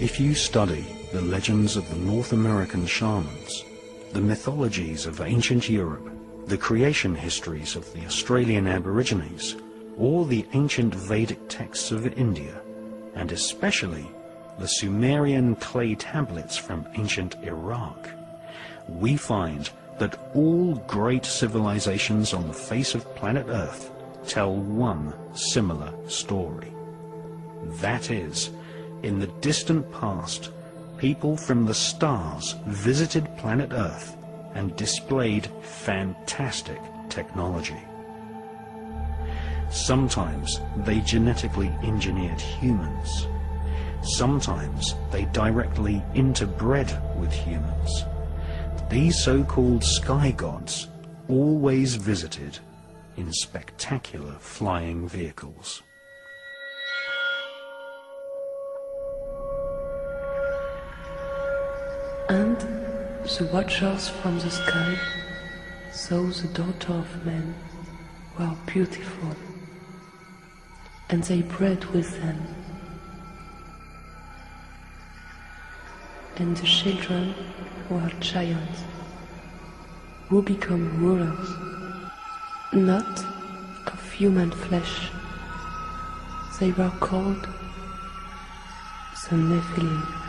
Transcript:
If you study the legends of the North American shamans, the mythologies of ancient Europe, the creation histories of the Australian Aborigines, or the ancient Vedic texts of India, and especially the Sumerian clay tablets from ancient Iraq, we find that all great civilizations on the face of planet Earth tell one similar story. That is, in the distant past, people from the stars visited planet Earth and displayed fantastic technology. Sometimes they genetically engineered humans. Sometimes they directly interbred with humans. These so-called sky gods always visited in spectacular flying vehicles. The watchers from the sky saw the daughter of men were beautiful, and they bred with them. And the children were giants who become rulers, not of human flesh. They were called the Nephilim.